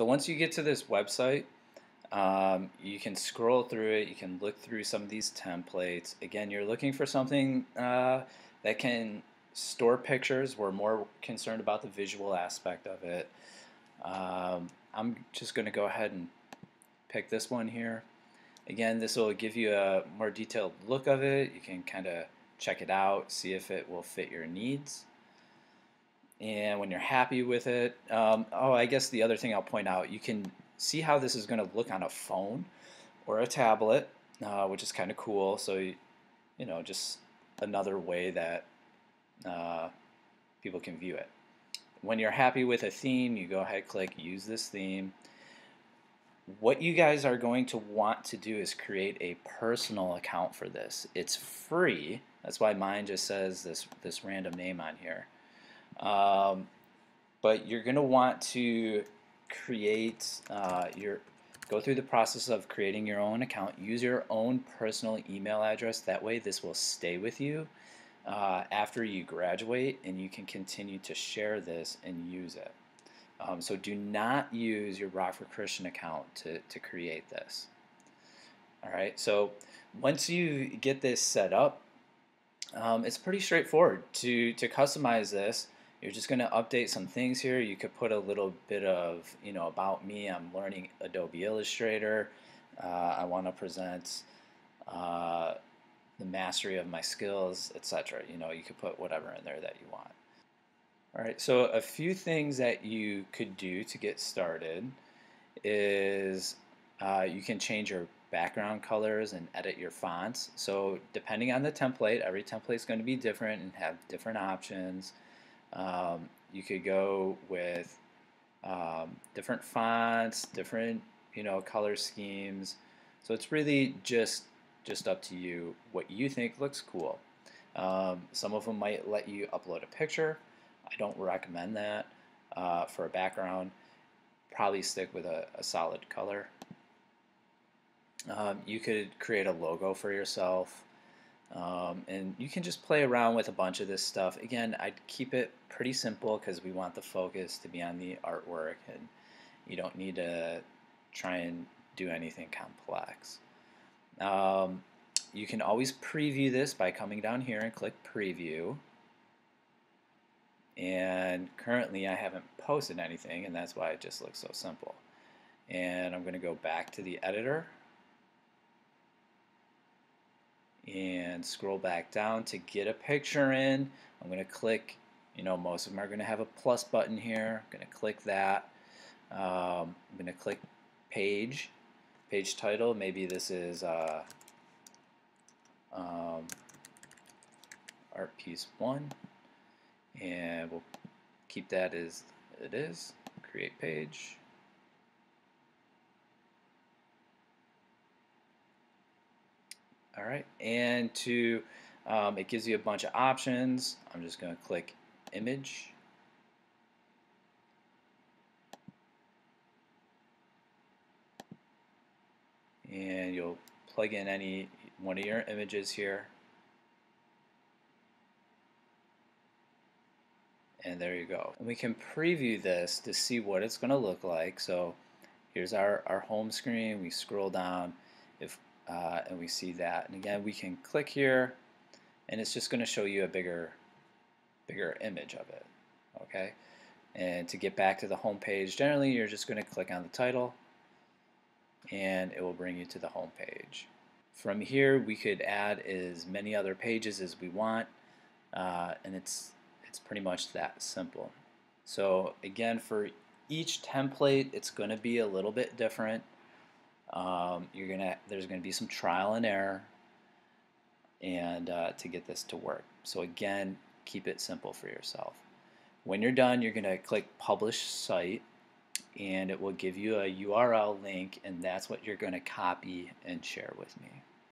So once you get to this website, um, you can scroll through it. You can look through some of these templates. Again, you're looking for something uh, that can store pictures. We're more concerned about the visual aspect of it. Um, I'm just going to go ahead and pick this one here. Again, this will give you a more detailed look of it. You can kind of check it out, see if it will fit your needs. And when you're happy with it, um, oh, I guess the other thing I'll point out, you can see how this is going to look on a phone or a tablet, uh, which is kind of cool. So, you, know, just another way that uh, people can view it. When you're happy with a theme, you go ahead, click use this theme. What you guys are going to want to do is create a personal account for this. It's free. That's why mine just says this, this random name on here. Um, but you're going to want to create uh, your go through the process of creating your own account. Use your own personal email address. That way this will stay with you uh, after you graduate and you can continue to share this and use it. Um, so do not use your Rockford Christian account to, to create this. Alright so once you get this set up um, it's pretty straightforward to to customize this you're just going to update some things here. You could put a little bit of, you know, about me. I'm learning Adobe Illustrator. Uh, I want to present uh, the mastery of my skills, etc. You know, you could put whatever in there that you want. All right, so a few things that you could do to get started is uh, you can change your background colors and edit your fonts. So depending on the template, every template is going to be different and have different options. Um, you could go with um, different fonts, different you know color schemes. So it's really just just up to you what you think looks cool. Um, some of them might let you upload a picture. I don't recommend that uh, for a background. Probably stick with a, a solid color. Um, you could create a logo for yourself. Um, and you can just play around with a bunch of this stuff. Again, I'd keep it pretty simple because we want the focus to be on the artwork and you don't need to try and do anything complex. Um, you can always preview this by coming down here and click preview. And currently I haven't posted anything and that's why it just looks so simple. And I'm going to go back to the editor and scroll back down to get a picture in. I'm going to click, you know, most of them are going to have a plus button here. I'm going to click that. Um, I'm going to click page, page title. Maybe this is uh, um, art piece one, and we'll keep that as it is. Create page. All right, and to um, it gives you a bunch of options. I'm just going to click image. And you'll plug in any one of your images here. And there you go. And we can preview this to see what it's going to look like. So here's our, our home screen. We scroll down. If uh, and we see that. And again, we can click here, and it's just going to show you a bigger, bigger image of it. Okay. And to get back to the home page, generally you're just going to click on the title, and it will bring you to the home page. From here, we could add as many other pages as we want, uh, and it's it's pretty much that simple. So again, for each template, it's going to be a little bit different. Um, you're gonna there's gonna be some trial and error, and uh, to get this to work. So again, keep it simple for yourself. When you're done, you're gonna click Publish Site, and it will give you a URL link, and that's what you're gonna copy and share with me.